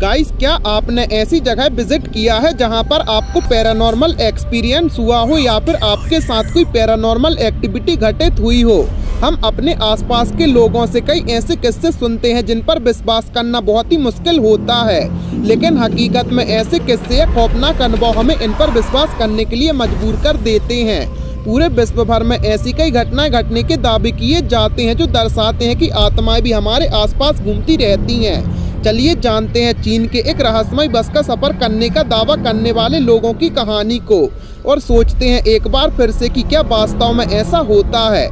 Guys क्या आपने ऐसी जगह विज़िट किया है जहाँ पर आपको पैरानॉर्मल एक्सपीरियंस हुआ हो या फिर आपके साथ कोई पैरानॉर्मल एक्टिविटी घटित हुई हो? हम अपने आसपास के लोगों से कई ऐसे किस्से सुनते हैं जिन पर विश्वास करना बहुत ही मुश्किल होता है। लेकिन हकीकत में ऐसे किस्से या खौफनाक अनुभव हमें इन पर विश्वास करने के लिए मजबूर कर देते हैं। पूरे विश्व भर में ऐसी कई घटनाएँ घटने के दावे किए जाते हैं जो दर्शाते हैं कि आत्माएँ भी हमारे आसपास घूमती रहती हैं। चलिए जानते हैं चीन के एक रहस्यमय बस का सफ़र करने का दावा करने वाले लोगों की कहानी को और सोचते हैं एक बार फिर से कि क्या वास्तव में ऐसा होता है।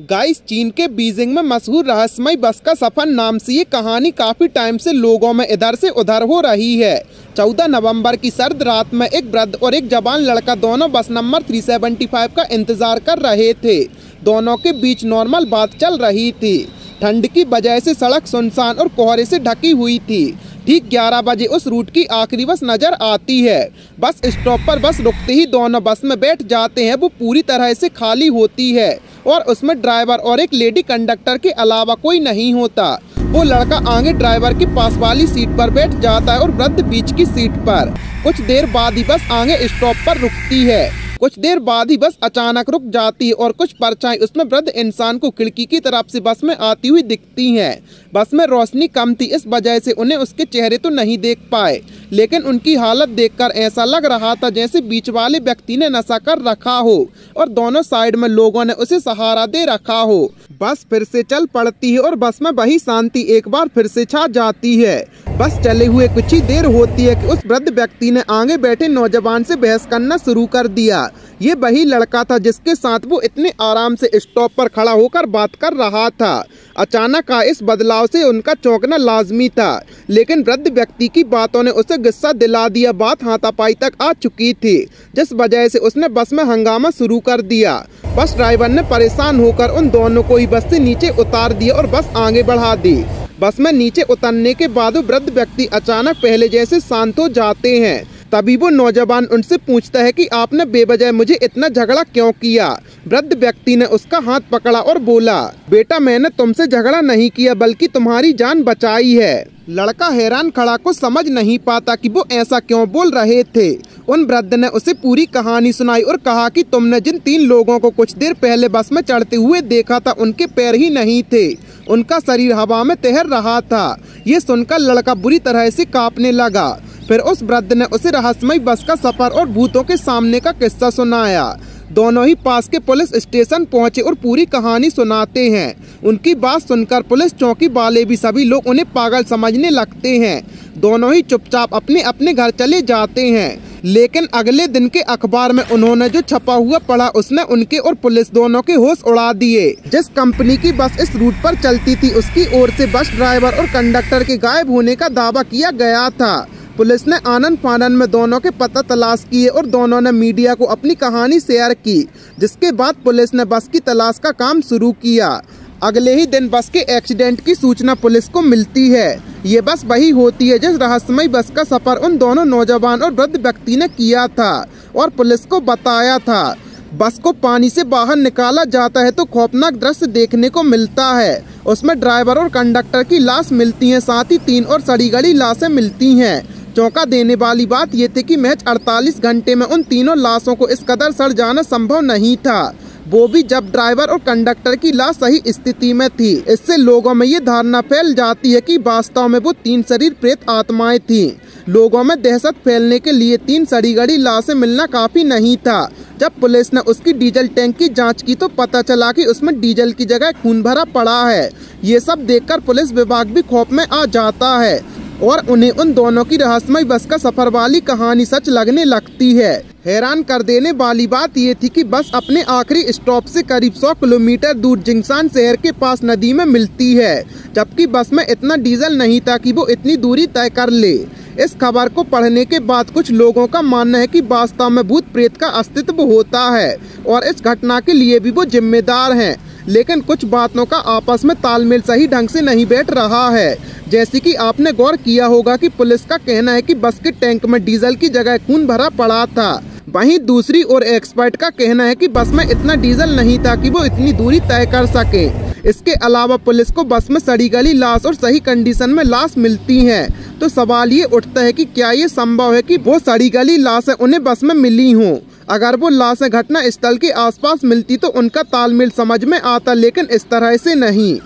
गाइस, चीन के बीजिंग में मशहूर रहस्यमय बस का सफ़र नाम से ये कहानी काफ़ी टाइम से लोगों में इधर से उधर हो रही है। 14 नवंबर की सर्द रात में एक वृद्ध और एक जवान लड़का दोनों बस नंबर 375 का इंतज़ार कर रहे थे। दोनों के बीच नॉर्मल बात चल रही थी। ठंड की वजह से सड़क सुनसान और कोहरे से ढकी हुई थी। ठीक 11 बजे उस रूट की आखिरी बस नज़र आती है। बस स्टॉप पर बस रुकते ही दोनों बस में बैठ जाते हैं। वो पूरी तरह से खाली होती है और उसमें ड्राइवर और एक लेडी कंडक्टर के अलावा कोई नहीं होता। वो लड़का आगे ड्राइवर के पास वाली सीट पर बैठ जाता है और वृद्ध बीच की सीट पर। कुछ देर बाद ही बस आगे स्टॉप पर रुकती है। कुछ देर बाद ही बस अचानक रुक जाती है और कुछ परछाई उसमें वृद्ध इंसान को खिड़की की तरफ़ से बस में आती हुई दिखती है। बस में रोशनी कम थी, इस वजह से उन्हें उसके चेहरे तो नहीं देख पाए। लेकिन उनकी हालत देखकर ऐसा लग रहा था जैसे बीच वाले व्यक्ति ने नशा कर रखा हो और दोनों साइड में लोगों ने उसे सहारा दे रखा हो। बस फिर से चल पड़ती है और बस में वही शांति एक बार फिर से छा जाती है। बस चले हुए कुछ ही देर होती है कि उस वृद्ध व्यक्ति ने आगे बैठे नौजवान से बहस करना शुरू कर दिया। ये वही लड़का था जिसके साथ वो इतने आराम से स्टॉप पर खड़ा होकर बात कर रहा था। अचानक आ इस बदलाव से उनका चौंकना लाजमी था, लेकिन वृद्ध व्यक्ति की बातों ने उसे गुस्सा दिला दिया बात हाथापाई तक आ चुकी थी, जिस वजह से उसने बस में हंगामा शुरू कर दिया। बस ड्राइवर ने परेशान होकर उन दोनों को ही बस से नीचे उतार दिया और बस आगे बढ़ा दी। बस में नीचे उतरने के बाद वृद्ध व्यक्ति अचानक पहले जैसे शांत हो जाते हैं। तभी वो नौजवान उनसे पूछता है कि आपने बेबजाय मुझे इतना झगड़ा क्यों किया? वृद्ध व्यक्ति ने उसका हाथ पकड़ा और बोला, बेटा, मैंने तुमसे झगड़ा नहीं किया, बल्कि तुम्हारी जान बचाई है। लड़का हैरान खड़ा को समझ नहीं पाता कि वो ऐसा क्यों बोल रहे थे। उन वृद्ध ने उसे पूरी कहानी सुनाई और कहा कि तुमने जिन तीन लोगों को कुछ देर पहले बस में चढ़ते हुए देखा था, उनके पैर ही नहीं थे। उनका शरीर हवा में तैर रहा था। ये सुनकर लड़का बुरी तरह से कांपने लगा। फिर उस वृद्ध ने उसे रहस्यमय बस का सफ़र और भूतों के सामने का किस्सा सुनाया। दोनों ही पास के पुलिस स्टेशन पहुँचे और पूरी कहानी सुनाते हैं। उनकी बात सुनकर पुलिस चौकी वाले भी सभी लोग उन्हें पागल समझने लगते हैं। दोनों ही चुपचाप अपने अपने घर चले जाते हैं। लेकिन अगले दिन के अखबार में उन्होंने जो छपा हुआ पढ़ा उसने उनके और पुलिस दोनों के होश उड़ा दिए। जिस कंपनी की बस इस रूट पर चलती थी, उसकी ओर से बस ड्राइवर और कंडक्टर के गायब होने का दावा किया गया था। पुलिस ने आनंद फानन में दोनों के पता तलाश किए और दोनों ने मीडिया को अपनी कहानी शेयर की, जिसके बाद पुलिस ने बस की तलाश का काम शुरू किया। अगले ही दिन बस के एक्सीडेंट की सूचना पुलिस को मिलती है। ये बस वही होती है जिस रहस्यमय बस का सफ़र उन दोनों नौजवान और वृद्ध व्यक्ति ने किया था और पुलिस को बताया था। बस को पानी से बाहर निकाला जाता है तो खौफनाक दृश्य देखने को मिलता है। उसमें ड्राइवर और कंडक्टर की लाश मिलती है, साथ ही तीन और सड़ी गड़ी लाशें मिलती हैं। चौंका देने वाली बात ये थी कि मैच 48 घंटे में उन तीनों लाशों को इस कदर सड़ जाना संभव नहीं था। वो भी जब ड्राइवर और कंडक्टर की लाश सही स्थिति में थी, इससे लोगों में ये धारणा फैल जाती है कि वास्तव में वो तीन शरीर प्रेत आत्माएँ थी। लोगों में दहशत फैलने के लिए तीन सड़ी गड़ी लाशें मिलना काफ़ी नहीं था। जब पुलिस ने उसकी डीजल टैंक की जाँच की तो पता चला कि उसमें डीजल की जगह खून भरा पड़ा है। ये सब देखकर पुलिस विभाग भी खौफ में आ जाता है। और उन्हें उन दोनों की रहस्यमय बस का सफ़र वाली कहानी सच लगने लगती है। हैरान कर देने वाली बात ये थी कि बस अपने आखिरी स्टॉप से करीब 100 किलोमीटर दूर जिंगसान शहर के पास नदी में मिलती है, जबकि बस में इतना डीजल नहीं था कि वो इतनी दूरी तय कर ले। इस खबर को पढ़ने के बाद कुछ लोगों का मानना है कि वास्तव में भूत प्रेत का अस्तित्व होता है और इस घटना के लिए भी वो जिम्मेदार हैं। लेकिन कुछ बातों का आपस में तालमेल सही ढंग से नहीं बैठ रहा है। जैसे कि आपने गौर किया होगा कि पुलिस का कहना है कि बस के टैंक में डीजल की जगह खून भरा पड़ा था। वहीं दूसरी ओर एक्सपर्ट का कहना है कि बस में इतना डीजल नहीं था कि वो इतनी दूरी तय कर सके। इसके अलावा पुलिस को बस में सड़ी गली लाश और सही कंडीशन में लाश मिलती है। तो सवाल ये उठता है कि क्या ये संभव है कि वो सड़ी गली लाशें उन्हें बस में मिली हों? अगर वो लाशें घटना स्थल के आसपास मिलती तो उनका तालमेल समझ में आता, लेकिन इस तरह से नहीं।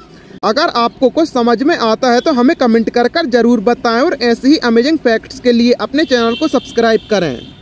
अगर आपको कुछ समझ में आता है तो हमें कमेंट कर कर ज़रूर बताएँ और ऐसे ही अमेजिंग फैक्ट्स के लिए अपने चैनल को सब्सक्राइब करें।